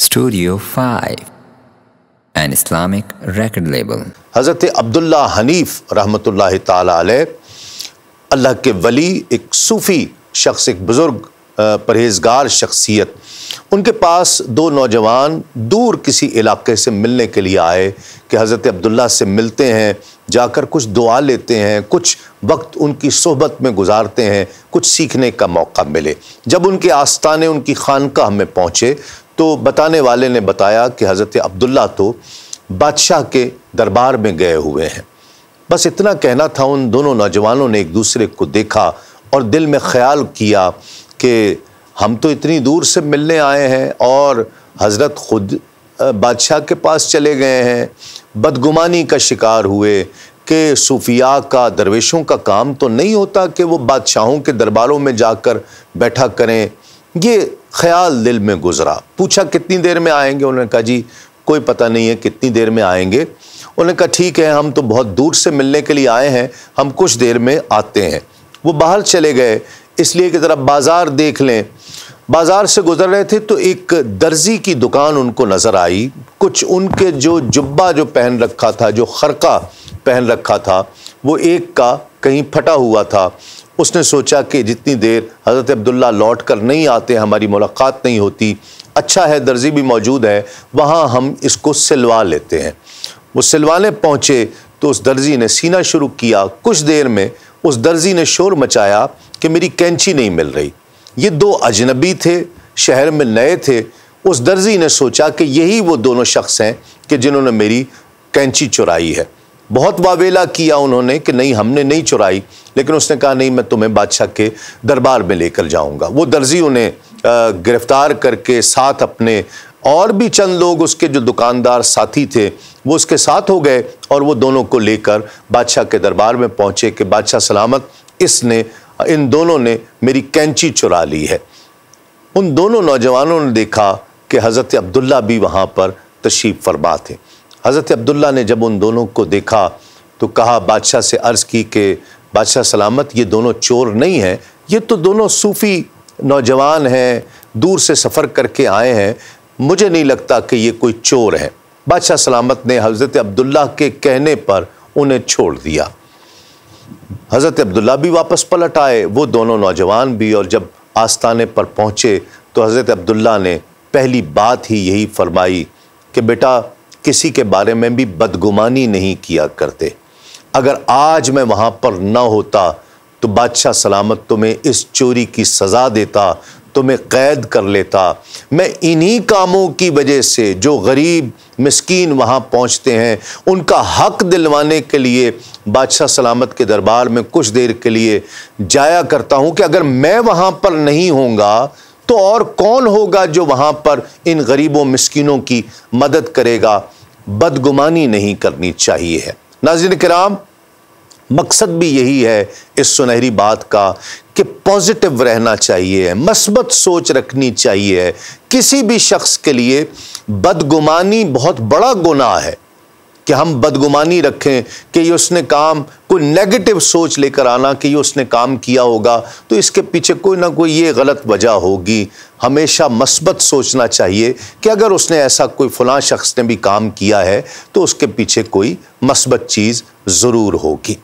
Studio 5, an Islamic record label. हज़रत अब्दुल्ला हनीफ रहमतुल्लाह ताला अलैह अल्लाह के वली एक सूफ़ी शख्स एक बुज़ुर्ग परहेजगार शख्सियत उनके पास दो नौजवान दूर किसी इलाके से मिलने के लिए आए कि हज़रत अब्दुल्ला से मिलते हैं जाकर कुछ दुआ लेते हैं कुछ वक्त उनकी सोहबत में गुजारते हैं कुछ सीखने का मौका मिले जब उनके आस्थाने उनकी खानकाह में पहुँचे तो बताने वाले ने बताया कि हज़रत अब्दुल्ला तो बादशाह के दरबार में गए हुए हैं। बस इतना कहना था उन दोनों नौजवानों ने एक दूसरे को देखा और दिल में ख्याल किया कि हम तो इतनी दूर से मिलने आए हैं और हज़रत ख़ुद बादशाह के पास चले गए हैं। बदगुमानी का शिकार हुए कि सूफिया का, दरवेशों का काम तो नहीं होता कि वो बादशाहों के दरबारों में जाकर बैठा करें। ये ख्याल दिल में गुजरा। पूछा, कितनी देर में आएँगे? उन्होंने कहा, जी, कोई पता नहीं है कितनी देर में आएँगे। उन्होंने कहा, ठीक है, हम तो बहुत दूर से मिलने के लिए आए हैं। हम कुछ देर में आते हैं। वो बाहर चले गए। इसलिए कि ज़रा बाज़ार देख लें। बाज़ार से गुजर रहे थे तो एक दर्जी की दुकान उनको नज़र आई। कुछ उनके जो जुब्बा जो पहन रखा था, जो खरका पहन रखा था, वो एक का कहीं फटा हुआ था। उसने सोचा कि जितनी देर हज़रत अब्दुल्ला लौट कर नहीं आते, हमारी मुलाकात नहीं होती अच्छा है, दर्जी भी मौजूद है, वहाँ हम इसको सिलवा लेते हैं। वो सिलवाने पहुँचे तो उस दर्जी ने सीना शुरू किया। कुछ देर में उस दर्जी ने शोर मचाया कि मेरी कैंची नहीं मिल रही। ये दो अजनबी थे, शहर में नए थे। उस दर्जी ने सोचा कि यही वो दोनों शख्स हैं कि जिन्होंने मेरी कैंची चुराई है। बहुत वावेला किया उन्होंने कि नहीं, हमने नहीं चुराई, लेकिन उसने कहा, नहीं, मैं तुम्हें बादशाह के दरबार में लेकर जाऊँगा। वो दर्जी उन्हें गिरफ़्तार करके साथ अपने और भी चंद लोग उसके जो दुकानदार साथी थे, वो उसके साथ हो गए और वो दोनों को लेकर बादशाह के दरबार में पहुँचे कि, बादशाह सलामत, इसने, इन दोनों ने मेरी कैंची चुरा ली है। उन दोनों नौजवानों ने देखा कि हज़रत अब्दुल्ला भी वहाँ पर तशरीफ़ फरमा थे। हज़रत अब्दुल्ला ने जब उन दोनों को देखा तो कहा, बादशाह से अर्ज़ की कि, बादशाह सलामत, ये दोनों चोर नहीं हैं, ये तो दोनों सूफ़ी नौजवान हैं, दूर से सफ़र करके आए हैं, मुझे नहीं लगता कि ये कोई चोर है। बादशाह सलामत ने हज़रत अब्दुल्ला के कहने पर उन्हें छोड़ दिया। हज़रत अब्दुल्ला भी वापस पलट आए, वो दोनों नौजवान भी, और जब आस्थाने पर पहुँचे तो हज़रत अब्दुल्ला ने पहली बात ही यही फरमाई कि, बेटा किसी के बारे में भी बदगुमानी नहीं किया करते। अगर आज मैं वहाँ पर ना होता तो बादशाह सलामत तुम्हें इस चोरी की सज़ा देता, तुम्हें कैद कर लेता। मैं इन्हीं कामों की वजह से जो गरीब, मिस्कीन वहाँ पहुँचते हैं, उनका हक दिलवाने के लिए, बादशाह सलामत के दरबार में कुछ देर के लिए जाया करता हूँ कि अगर मैं वहाँ पर नहीं होऊँगा तो और कौन होगा जो वहाँ पर इन गरीबों मिस्किनों की मदद करेगा? बदगुमानी नहीं करनी चाहिए है। नाजिन कराम, मकसद भी यही है इस सुनहरी बात का कि पॉजिटिव रहना चाहिए मस्बत सोच रखनी चाहिए किसी भी शख्स के लिए बदगुमानी बहुत बड़ा गुनाह है। कि हम बदगुमानी रखें कि ये उसने काम, कोई नेगेटिव सोच लेकर आना कि ये उसने काम किया होगा तो इसके पीछे कोई ना कोई ये गलत वजह होगी। हमेशा मस्बत सोचना चाहिए कि अगर उसने ऐसा कोई फ़लाँ शख्स ने भी काम किया है तो उसके पीछे कोई मस्बत चीज़ ज़रूर होगी।